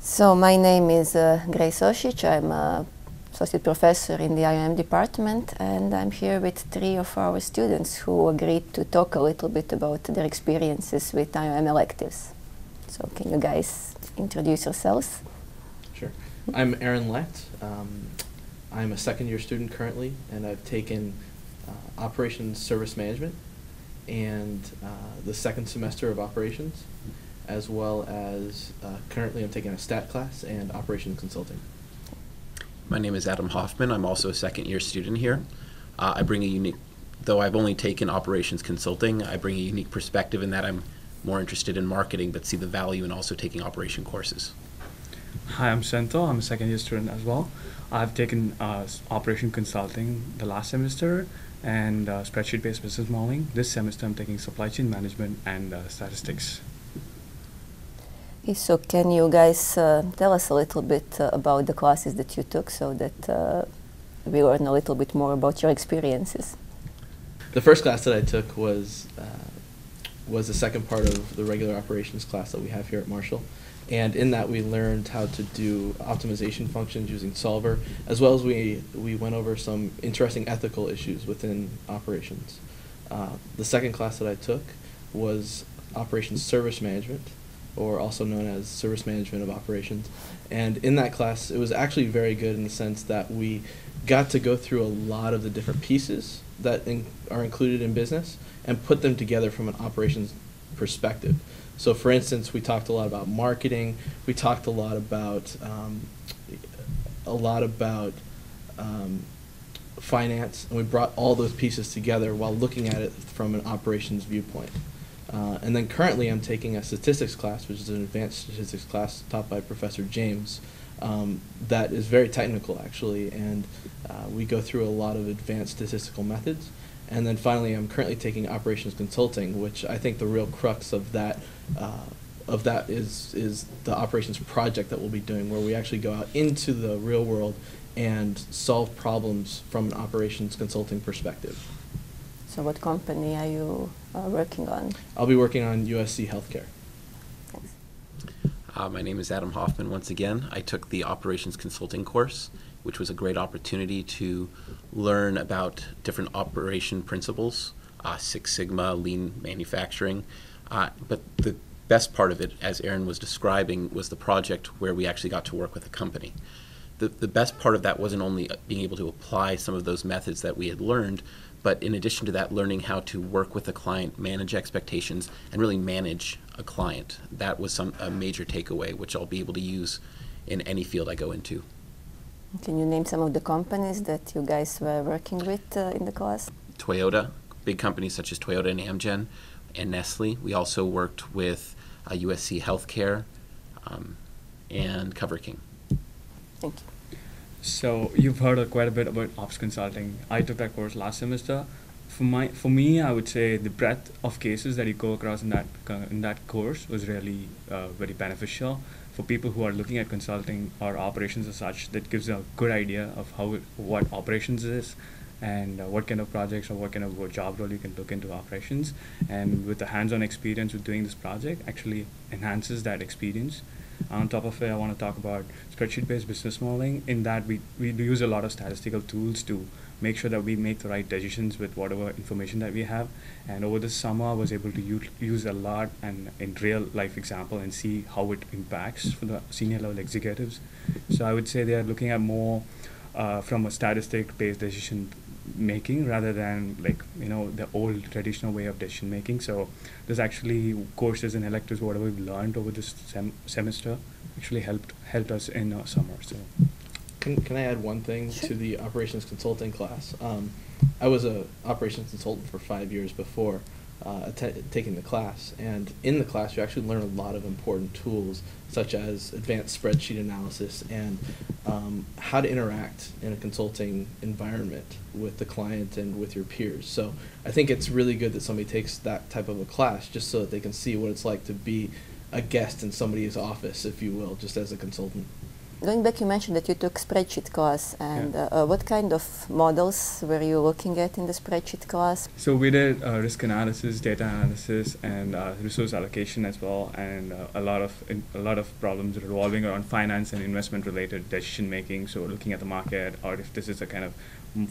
So my name is uh, Greys Sosic. I'm a associate professor in the IOM department, and I'm here with three of our students who agreed to talk a little bit about their experiences with IOM electives. So can you guys introduce yourselves? Sure. I'm Aaron Lett. Um, I'm a second year student currently, and I've taken uh, operations service management and uh, the second semester of operations, as well as uh, currently I'm taking a stat class and operations consulting. My name is Adam Hoffman. I'm also a second year student here. Uh, I bring a unique, though I've only taken operations consulting, I bring a unique perspective in that I'm more interested in marketing but see the value in also taking operation courses. Hi, I'm Senthil. I'm a second year student as well. I've taken uh, operation consulting the last semester and uh, spreadsheet based business modeling. This semester, I'm taking supply chain management and uh, statistics. So can you guys uh, tell us a little bit uh, about the classes that you took so that uh, we learn a little bit more about your experiences? The first class that I took was uh, was the second part of the regular operations class that we have here at Marshall. And in that we learned how to do optimization functions using Solver, as well as we, we went over some interesting ethical issues within operations. Uh, the second class that I took was operations service management, or also known as service management of operations. And in that class, it was actually very good in the sense that we got to go through a lot of the different pieces that in, are included in business and put them together from an operations perspective. So, for instance, we talked a lot about marketing. We talked a lot about um, a lot about um, finance, and we brought all those pieces together while looking at it from an operations viewpoint. Uh, and then currently, I'm taking a statistics class, which is an advanced statistics class taught by Professor James. Um, that is very technical, actually, and uh, we go through a lot of advanced statistical methods. And then finally, I'm currently taking operations consulting, which I think the real crux of that uh, of that is is the operations project that we'll be doing, where we actually go out into the real world and solve problems from an operations consulting perspective. So, what company are you uh, working on? I'll be working on USC Healthcare. Thanks. Uh, my name is Adam Hoffman once again. I took the operations consulting course, which was a great opportunity to learn about different operation principles, uh, Six Sigma, lean manufacturing. Uh, but the best part of it, as Aaron was describing, was the project where we actually got to work with a company. The, the best part of that wasn't only being able to apply some of those methods that we had learned, but in addition to that, learning how to work with a client, manage expectations, and really manage a client. That was some a major takeaway, which I'll be able to use in any field I go into. Can you name some of the companies that you guys were working with uh, in the class? Toyota, big companies such as Toyota and Amgen, and Nestle. We also worked with uh, USC Healthcare um, and Cover King. Thank you. So you've heard quite a bit about ops consulting. I took that course last semester. For my, for me, I would say the breadth of cases that you go across in that in that course was really uh, very beneficial for people who are looking at consulting or operations as such. That gives a good idea of how what operations is, and uh, what kind of projects or what kind of job role you can look into operations. And with the hands-on experience with doing this project, actually enhances that experience on top of it, I want to talk about spreadsheet-based business modeling. In that, we, we use a lot of statistical tools to make sure that we make the right decisions with whatever information that we have. And over the summer, I was able to use a lot and in real life example and see how it impacts for the senior level executives. So I would say they are looking at more uh, from a statistic-based decision making rather than like you know the old traditional way of decision making so there's actually courses and electives whatever we've learned over this sem- semester actually helped helped us in uh, summer so Can, can I add one thing Sure. to the operations consulting class? Um, I was a operations consultant for five years before uh, taking the class, and in the class you actually learn a lot of important tools such as advanced spreadsheet analysis and um, how to interact in a consulting environment with the client and with your peers. So I think it's really good that somebody takes that type of a class just so that they can see what it's like to be a guest in somebody's office, if you will, just as a consultant. Going back, you mentioned that you took spreadsheet class, and Yeah. uh, uh, what kind of models were you looking at in the spreadsheet class? So we did uh, risk analysis, data analysis, and uh, resource allocation as well, and uh, a lot of in, a lot of problems revolving around finance and investment related decision making. So looking at the market, or if this is a kind of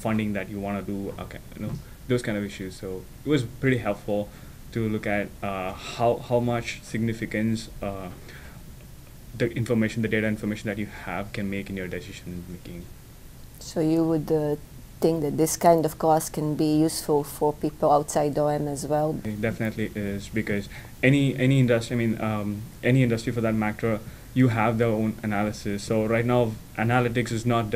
funding that you want to do, okay, you know, those kind of issues. So it was pretty helpful to look at uh, how how much significance uh, the information, the data information that you have can make in your decision making. So you would uh, think that this kind of class can be useful for people outside OM as well? It definitely is because any any industry, I mean, um, any industry for that matter, you have their own analysis. So right now, analytics is not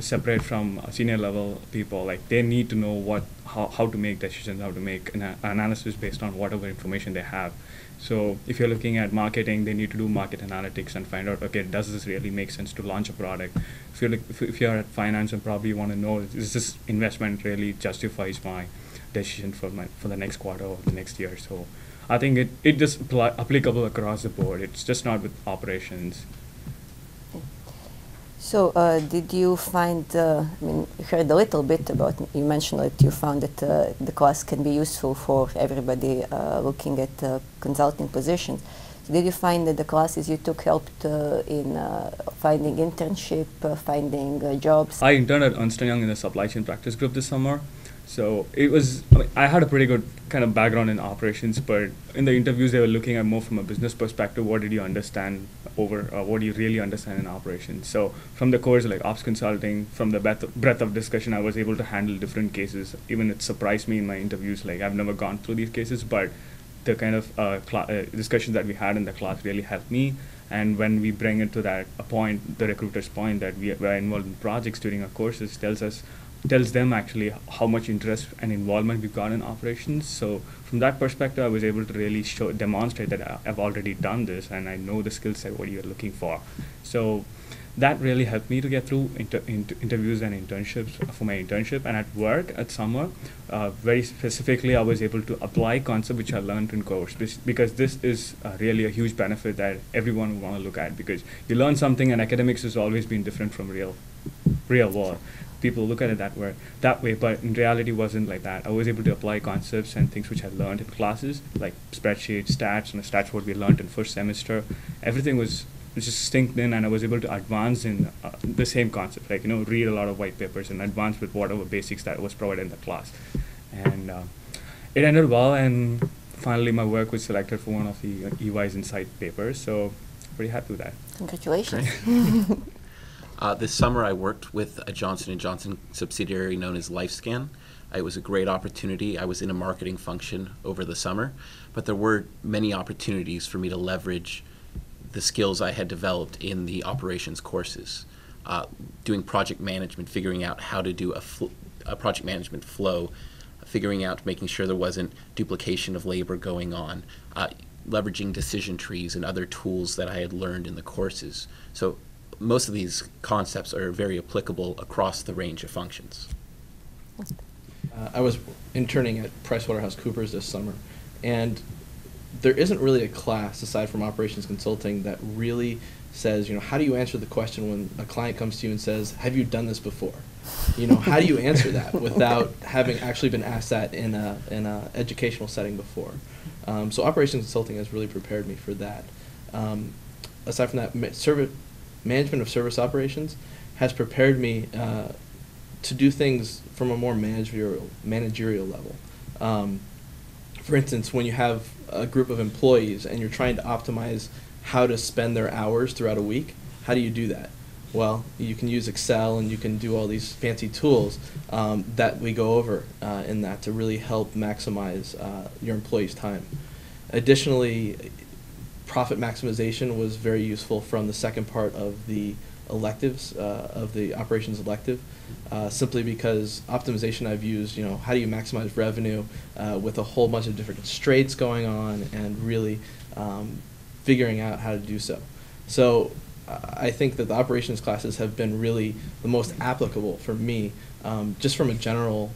separate from senior level people. Like they need to know what how, how to make decisions, how to make an analysis based on whatever information they have. So if you're looking at marketing, they need to do market analytics and find out, okay, does this really make sense to launch a product? If you're, if, if you're at finance and probably want to know, is this investment really justifies my decision for my for the next quarter or the next year? So I think it, it just apply, applicable across the board. It's just not with operations. So, uh, did you find? Uh, I mean, you heard a little bit about. You mentioned that you found that uh, the class can be useful for everybody uh, looking at uh, consulting positions. So did you find that the classes you took helped uh, in uh, finding internship, uh, finding uh, jobs? I interned at Ernst Young in the supply chain practice group this summer. So it was, I, had a pretty good kind of background in operations, but in the interviews they were looking at more from a business perspective. What did you understand over, uh, what do you really understand in operations? So from the course like ops consulting, from the breadth of, discussion, I was able to handle different cases. Even it surprised me in my interviews, like I've never gone through these cases, but the kind of uh, uh, discussions that we had in the class really helped me. And when we bring it to that a point, the recruiter's point that we were involved in projects during our courses tells us tells them actually how much interest and involvement we've got in operations. So from that perspective, I was able to really show demonstrate that I've already done this and I know the skill set what you're looking for. So that really helped me to get through inter- inter- interviews and internships for my internship and at work at summer uh, very specifically i was able to apply concept which i learned in course because this is uh, really a huge benefit that everyone will want to look at because you learn something and academics has always been different from real real world people look at it that way that way but in reality it wasn't like that. I was able to apply concepts and things which i learned in classes like spreadsheets stats and the stats what we learned in first semester. Everything was just synced in and i was able to advance in uh, the same concept like you know read a lot of white papers and advance with whatever basics that was provided in the class. And uh, it ended well and finally my work was selected for one of the uh, EY's Insight papers so pretty happy with that. Congratulations. Uh, this summer, I worked with a Johnson & Johnson subsidiary known as LifeScan. It was a great opportunity. I was in a marketing function over the summer, but there were many opportunities for me to leverage the skills I had developed in the operations courses. Uh, doing project management, figuring out how to do a, a project management flow, figuring out making sure there wasn't duplication of labor going on, uh, leveraging decision trees and other tools that I had learned in the courses. So most of these concepts are very applicable across the range of functions. Uh, I was interning at PricewaterhouseCoopers this summer, and there isn't really a class aside from operations consulting that really says, you know, how do you answer the question when a client comes to you and says, "Have you done this before?" You know, how do you answer that without having actually been asked that in a in a educational setting before? Um, so operations consulting has really prepared me for that. Um, aside from that, service management of service operations has prepared me uh, to do things from a more managerial managerial level. Um, for instance, when you have a group of employees and you're trying to optimize how to spend their hours throughout a week, how do you do that? Well, you can use Excel and you can do all these fancy tools um, that we go over uh, in that to really help maximize uh, your employees' time. Additionally, profit maximization was very useful from the second part of the electives uh, of the operations elective uh, simply because optimization I've used you know how do you maximize revenue uh, with a whole bunch of different constraints going on and really um, figuring out how to do so. So I think that the operations classes have been really the most applicable for me um, just from a general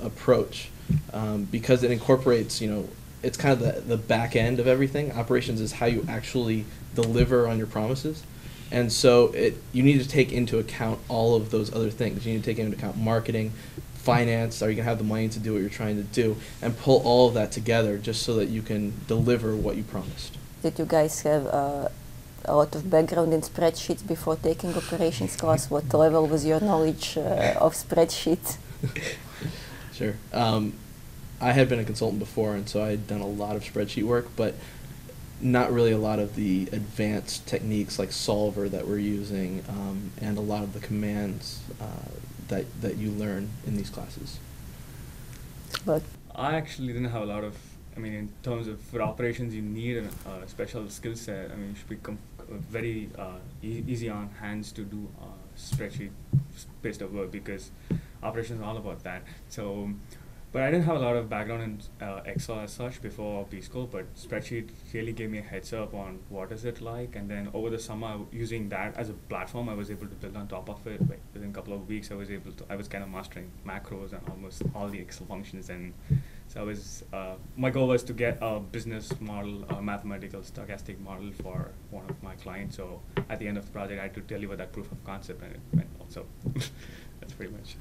approach um, because it incorporates you know it's kind of the, the back end of everything operations is how you actually deliver on your promises And so it, you need to take into account all of those other things. You need to take into account marketing, finance, are you going to have the money to do what you're trying to do, and pull all of that together just so that you can deliver what you promised. Did you guys have uh, a lot of background in spreadsheets before taking operations class? What level was your knowledge uh, of spreadsheets? Sure. Um, I had been a consultant before, and so I had done a lot of spreadsheet work, but not really a lot of the advanced techniques like Solver that we're using, um, and a lot of the commands uh, that that you learn in these classes. But I actually didn't have a lot of. I mean, in terms of for operations, you need a uh, special skill set. I mean, you should be com- uh, very uh, e- easy on hands to do uh, spreadsheet based of work because operations are all about that. So, but I didn't have a lot of background in uh, Excel as such before B school. But spreadsheet really gave me a heads up on what is it like. And then over the summer, using that as a platform, I was able to build on top of it. Like within a couple of weeks, I was able to. I was kind of mastering macros and almost all the Excel functions and so I was, uh, my goal was to get a business model, a mathematical stochastic model for one of my clients. So at the end of the project, I had to deliver that proof of concept, and it went well. So that's pretty much.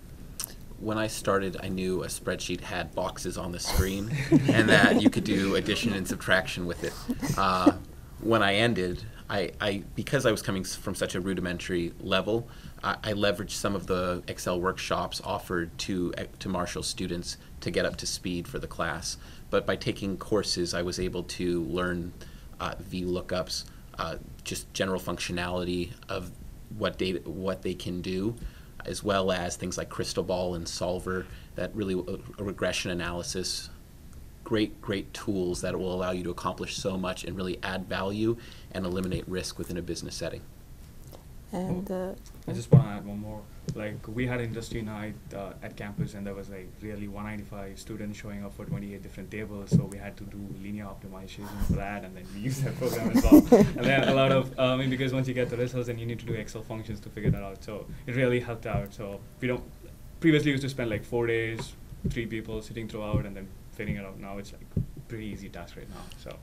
When I started, I knew a spreadsheet had boxes on the screen and that you could do addition and subtraction with it. Uh, when I ended, I, I because I was coming from such a rudimentary level, I, I leveraged some of the Excel workshops offered to eh, to Marshall students to get up to speed for the class. But by taking courses, I was able to learn uh, VLOOKUPs, uh, just general functionality of what data what they can do, as well as things like Crystal Ball and Solver that really a, a regression analysis great, great tools that will allow you to accomplish so much and really add value and eliminate risk within a business setting. And uh, I just want to add one more. Like we had industry night uh, at campus, and there was like really 195 students showing up for 28 different tables. So we had to do linear optimization for that, and then we used that program as well. and then a lot of, uh, I mean, because once you get the results, then you need to do Excel functions to figure that out. So it really helped out. So we don't. Previously, used to spend like four days, three people sitting throughout, and then figuring it out. Now it's like pretty easy task right now. So.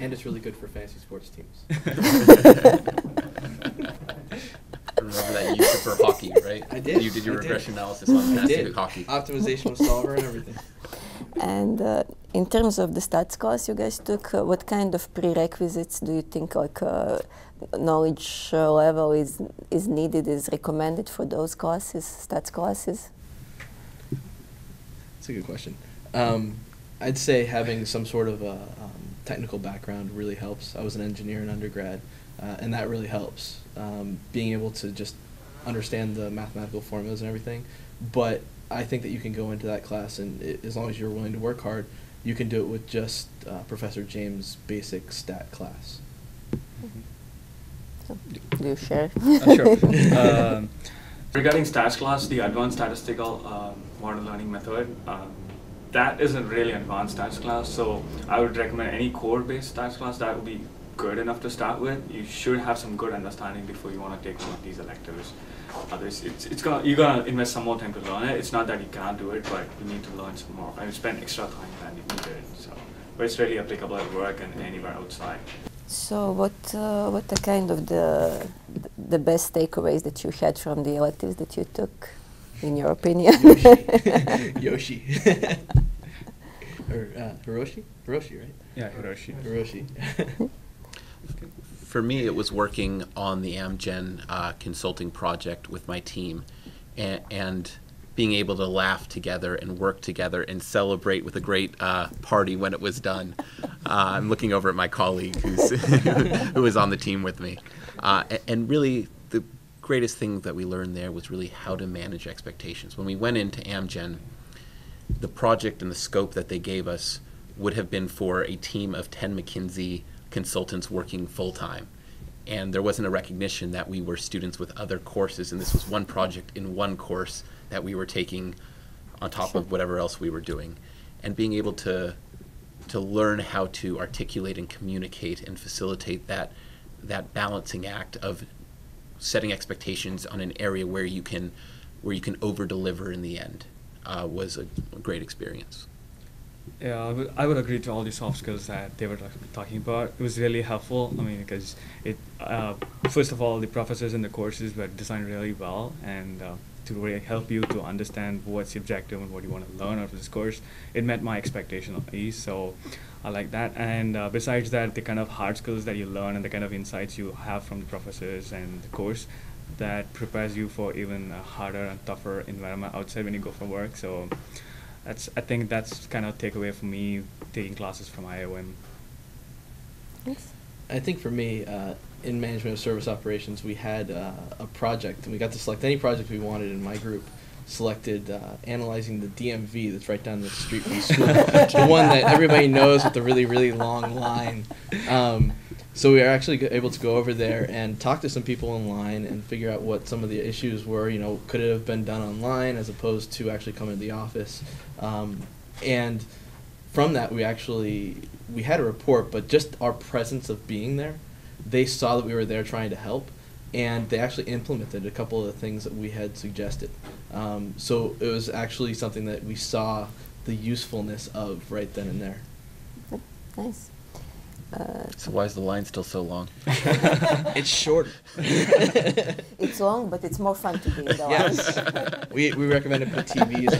And it's really good for fantasy sports teams. Remember that you used it for hockey, right? I did, You did your I did. regression analysis on I did. hockey. Optimization with Solver and everything. and uh, in terms of the stats class you guys took, uh, what kind of prerequisites do you think like uh, knowledge uh, level is is needed, is recommended for those classes, stats classes? That's a good question. Um, I'd say having some sort of a um, technical background really helps. I was an engineer in undergrad, uh, and that really helps. Um, being able to just understand the mathematical formulas and everything. But I think that you can go into that class, and i as long as you're willing to work hard, you can do it with just uh, Professor James' basic stat class. So, do you share? Uh, sure. um, regarding stats class, the advanced statistical um, model learning method, um, that isn't really advanced stats class. So I would recommend any core-based stats class that would be good enough to start with. You should have some good understanding before you want to take one of these electives. Others, it's, it's gonna you're gonna invest some more time to learn it. It's not that you can't do it, but you need to learn some more and spend extra time than you needed. So, but it's really applicable at work and anywhere outside. So, what uh, what are kind of the the best takeaways that you had from the electives that you took, in your opinion? Yoshi. or uh, Hiroshi? Hiroshi, right? Yeah, Hiroshi. Hiroshi. For me, it was working on the Amgen uh, consulting project with my team and, and being able to laugh together and work together and celebrate with a great uh, party when it was done. Uh, I'm looking over at my colleague who's who was on the team with me. Uh, and really, the greatest thing that we learned there was really how to manage expectations. When we went into Amgen, the project and the scope that they gave us would have been for a team of 10 McKinsey consultants working full time. And there wasn't a recognition that we were students with other courses, and this was one project in one course that we were taking on top of whatever else we were doing. And being able to to learn how to articulate and communicate and facilitate that that balancing act of setting expectations on an area where you can where you can over deliver in the end uh, was a, a great experience. Yeah, I would, I would agree to all the soft skills that they were talking about. It was really helpful. I mean, because it, uh, first of all, the professors and the courses were designed really well, and uh, to really help you to understand what's the objective and what you want to learn out of this course, it met my expectation at least. So, I like that. And uh, besides that, the kind of hard skills that you learn and the kind of insights you have from the professors and the course, that prepares you for even a harder and tougher environment outside when you go for work. So that's I think that's kind of takeaway for me taking classes from IOM. Thanks. I think for me, uh, in management of service operations, we had uh, a project, and we got to select any project we wanted in my group. Selected uh, analyzing the DMV that's right down the street from the school, the one that everybody knows with the really really long line. Um, so we were actually able to go over there and talk to some people online and figure out what some of the issues were. You know, could it have been done online as opposed to actually coming to the office? Um, and from that, we actually we had a report, but just our presence of being there, they saw that we were there trying to help, and they actually implemented a couple of the things that we had suggested. Um, so it was actually something that we saw the usefulness of right then and there. Nice. Uh, So why is the line still so long? it's shorter. it's long, but it's more fun to be in the Yes. line. we we recommend it for TVs.